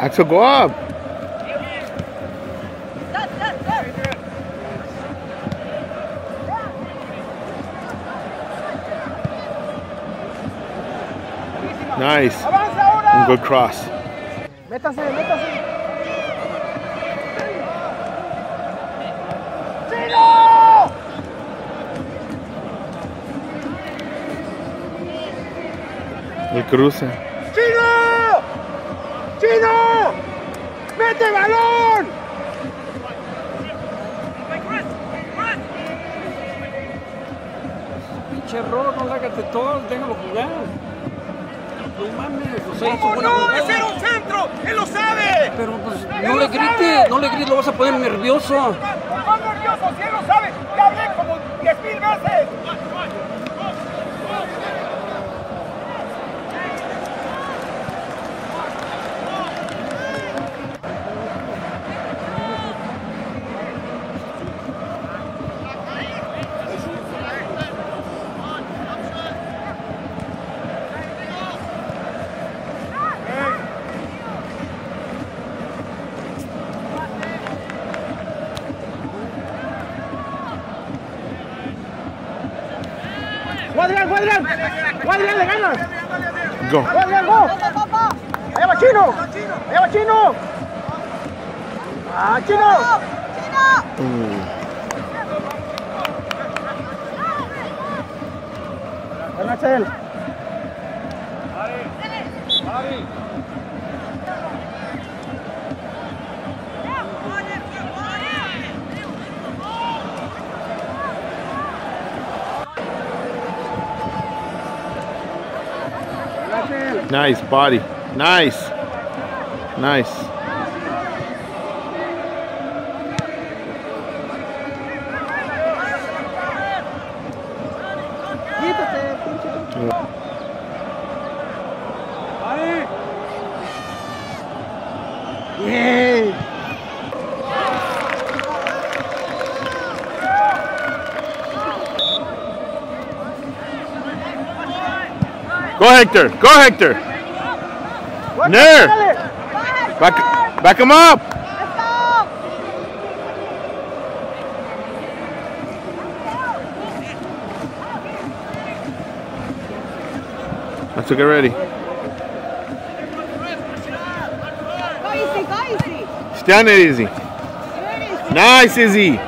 Axel, go up. Nice. Un good cross. Métase, métase. El cruce. De todo, déjalo jugar. No mames, o sea, ¿Cómo no? jugada. ¡Ese era un centro! ¡Él lo sabe! Pero pues ¡Él no le grites, no le grites, lo vas a poner nervioso. ¡No nervioso! ¡Si él lo sabe! ¡Ya hablé como 10 mil veces! Go. ¡Allá va Chino! ¡Allá va Chino! ¡Ah, Chino! Mm. Buenas, él. Nice body. Nice. Nice. Hector. Go Hector. There. Back, back him up. Let's get ready. Go easy, go easy. Stand it easy. Nice, Izzy.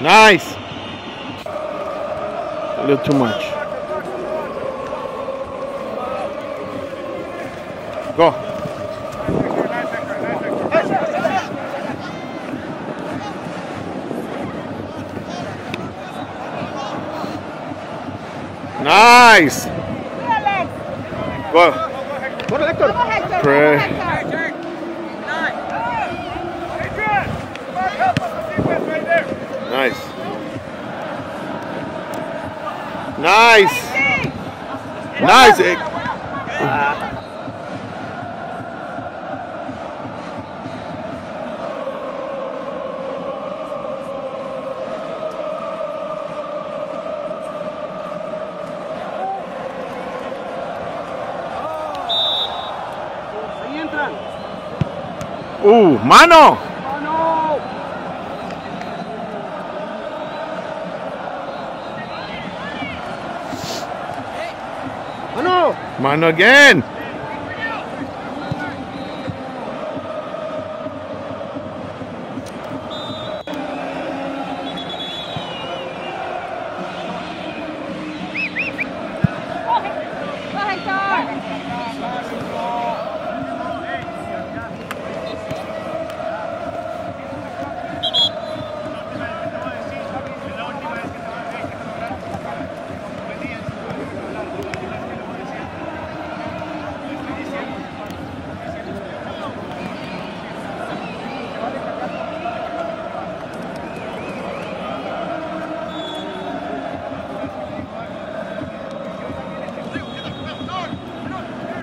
Nice. A little too much. Go. Nice. Go. Go Hector, go Hector. Nice. Nice. Nice. Uh, mano. ¡Oh, no! Mano again.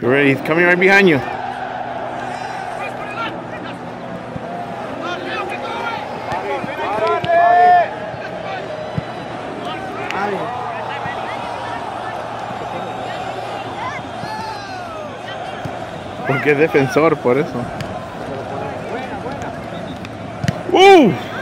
Ready? He's coming right behind you. Porque es defensor, por eso. ¡Uh!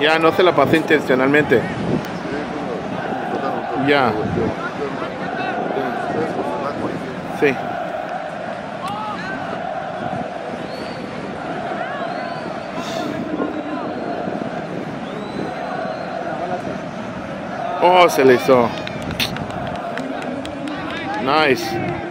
Ya, no se la pasé intencionalmente. Ya. Sí. Oh, se le hizo. Nice.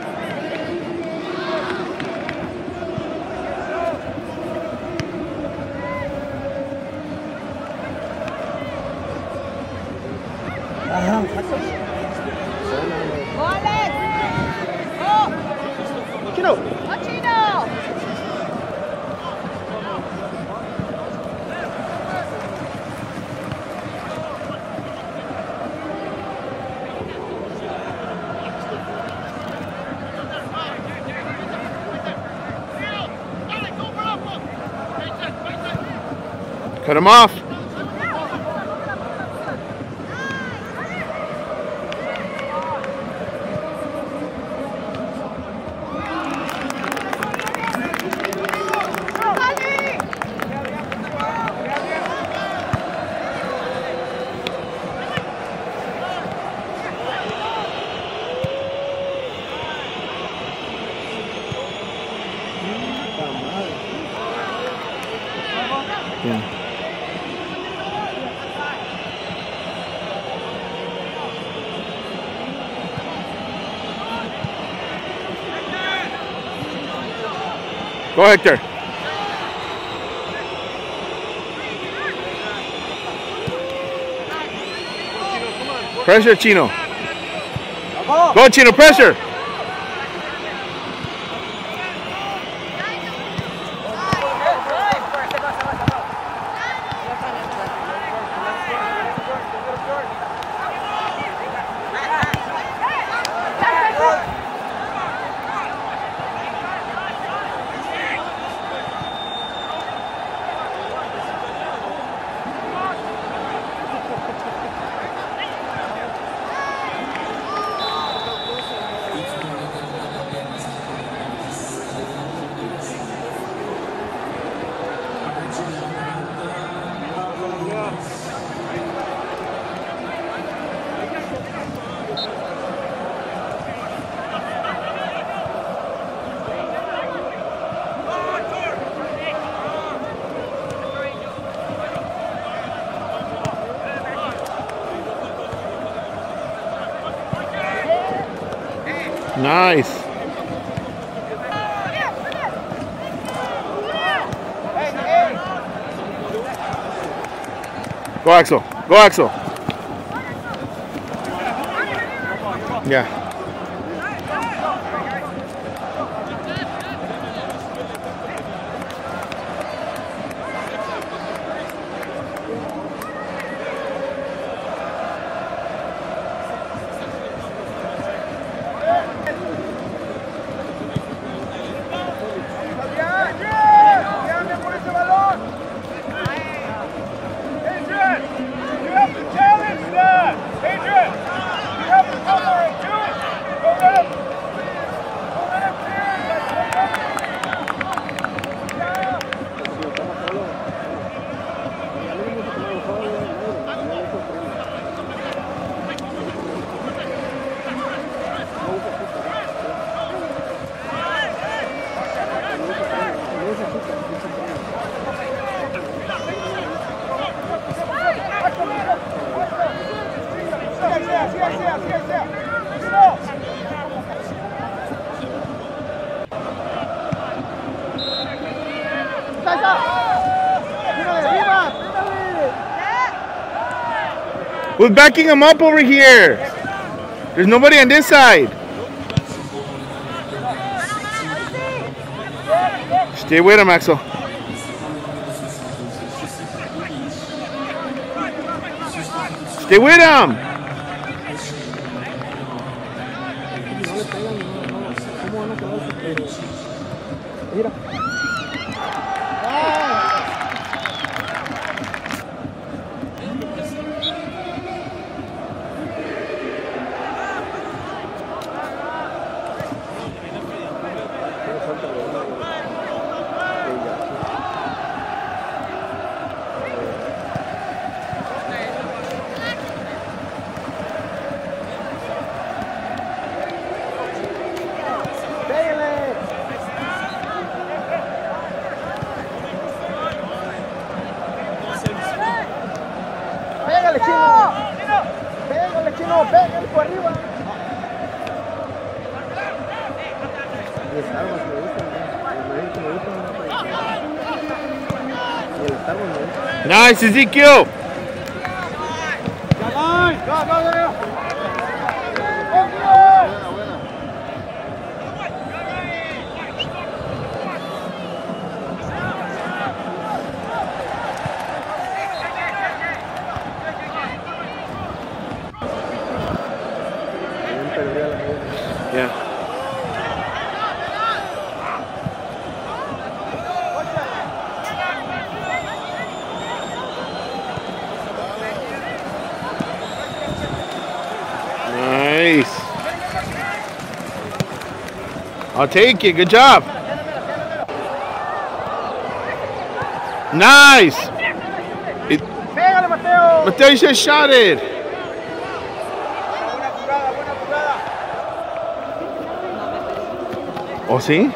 Cut him off. Go Hector. Pressure Chino. Go Chino, pressure. Nice. Go Axel. Go Axel. Yeah. Who's backing him up over here? There's nobody on this side. Stay with him, Axel. Stay with him. Por ¿no? Me gusta. Nice, Ezekiel. I'll take it. Good job. Nice. It, Mateo. Just shot it. Jugada, ¿Oh, sí?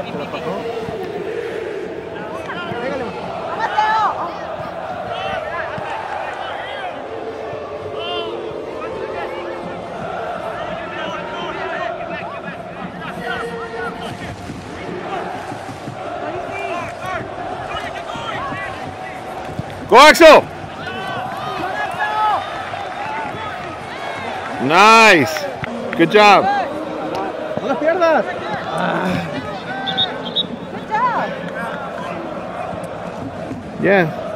Go, Axel. Nice. Good job. ¡No las pierdas! Good job. Yeah.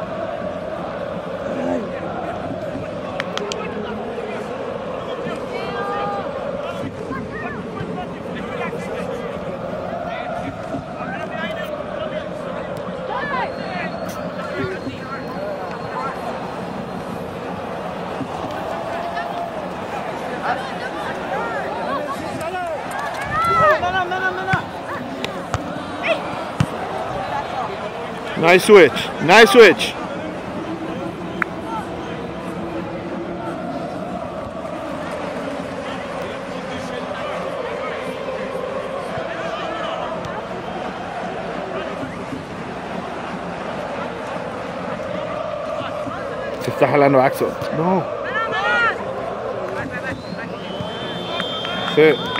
Nice switch. Nice switch. Se está jalando Axel. No. Sí.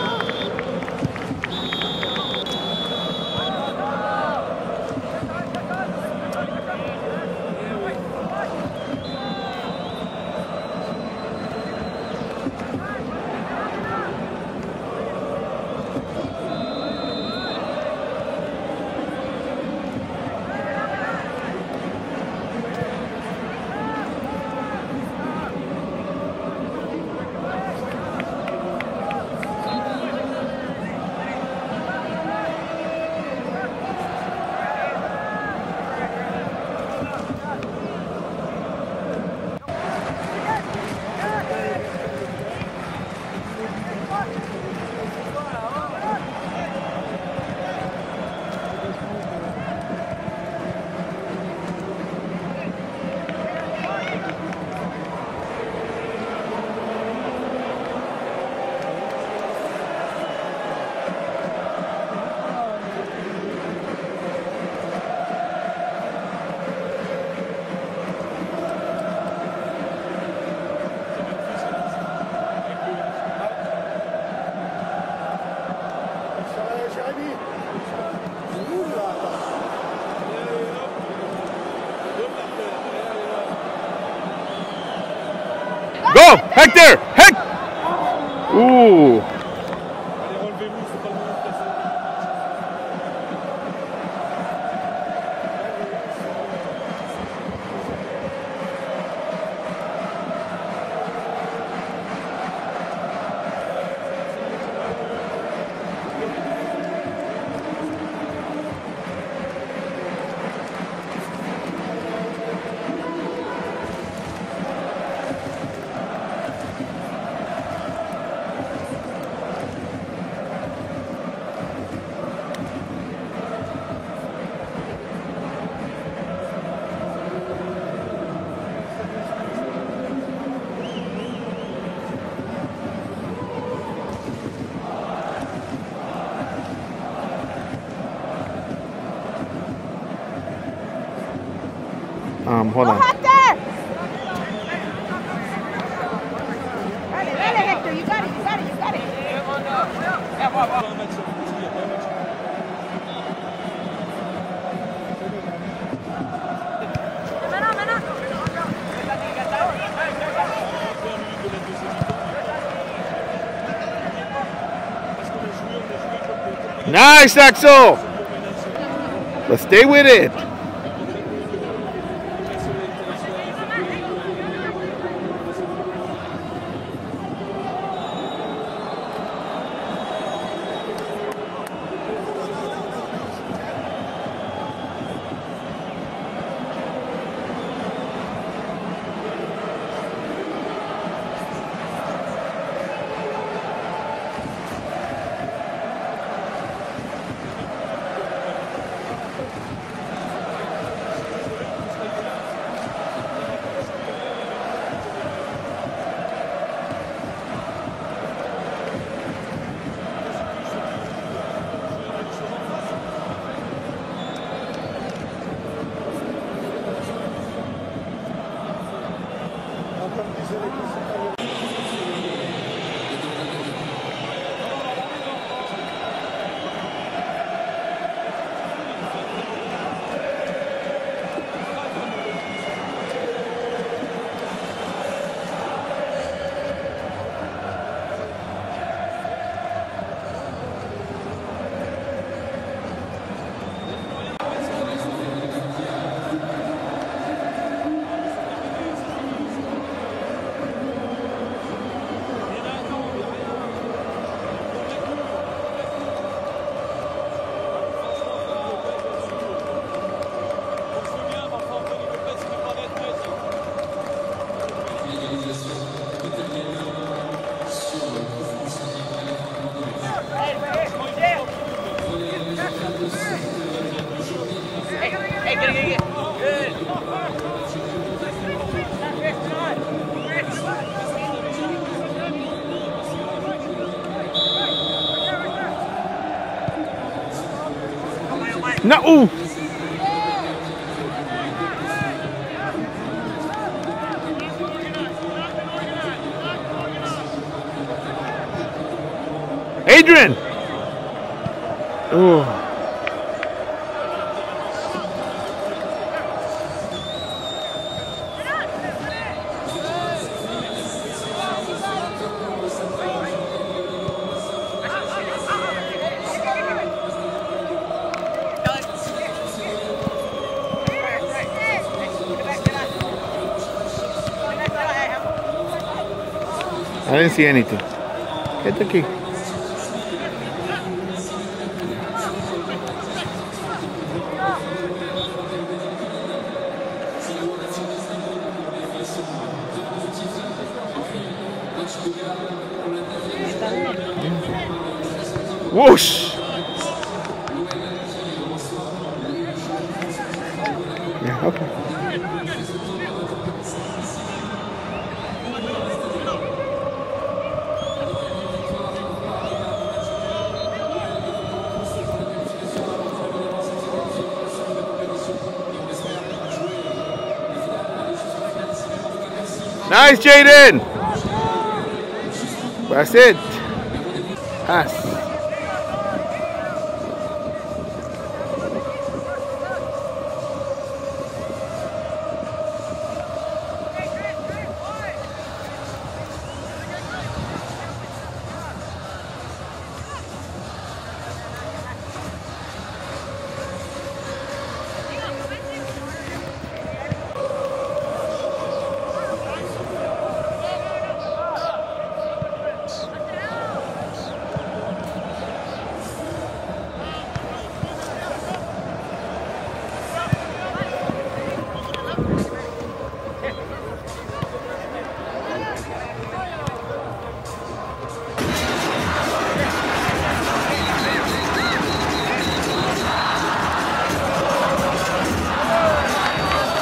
Go! Back there! Heck hold on. Nice, Axel! Let's stay with it. Ooh. I didn't see anything. Get the key. Nice, Jaden. That's it. Pass.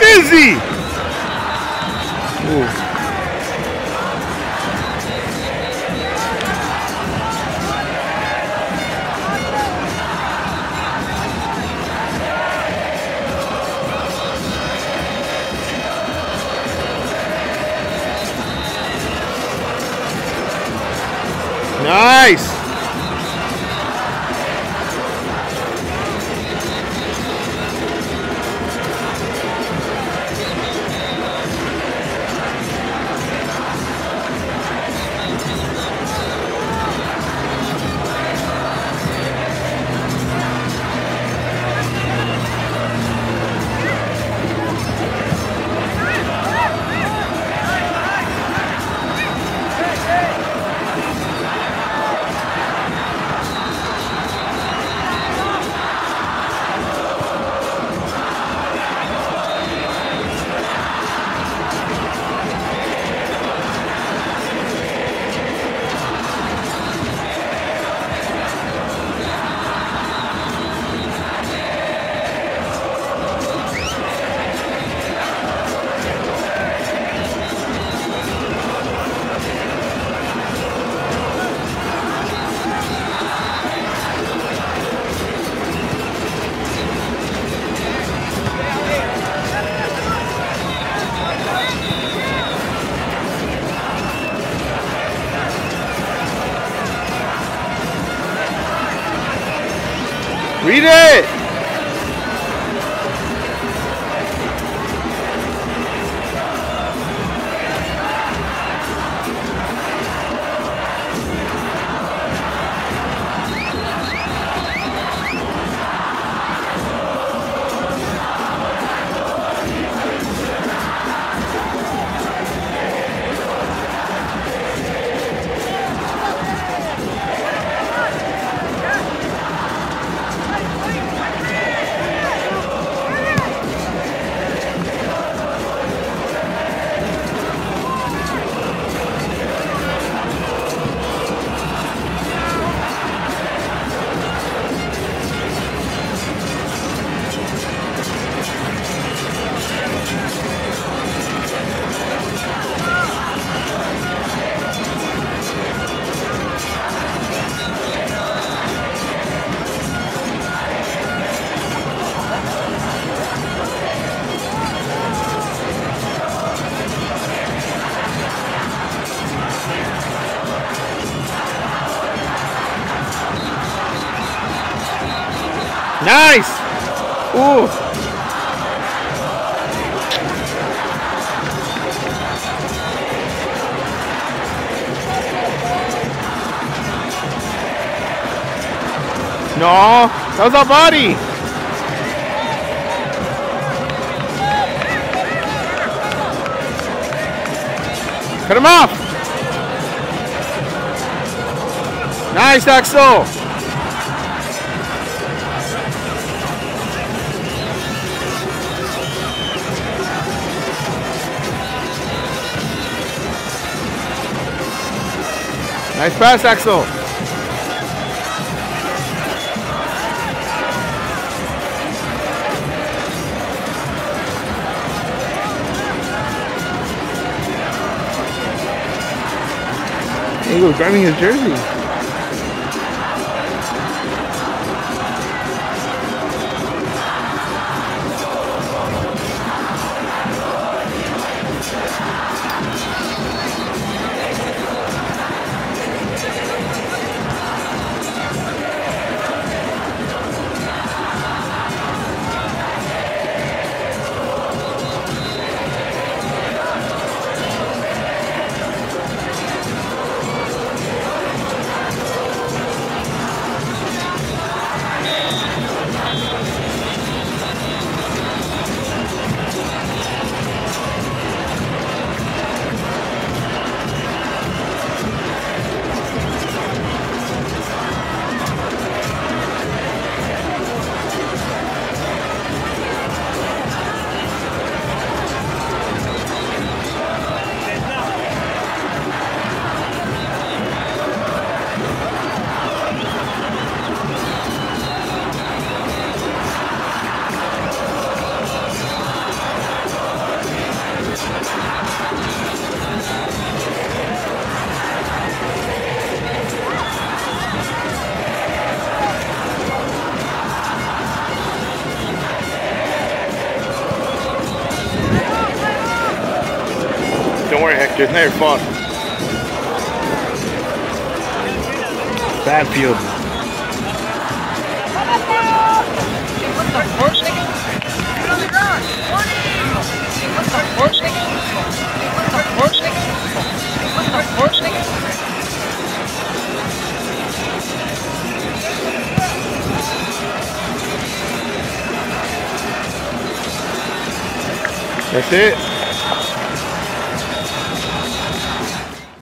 Easy! Read it. Was our body. Cut him off. Nice, Axel. Nice pass, Axel. Was grabbing his jersey. Worry, Hector. It's not your fault. Bad field. That's it.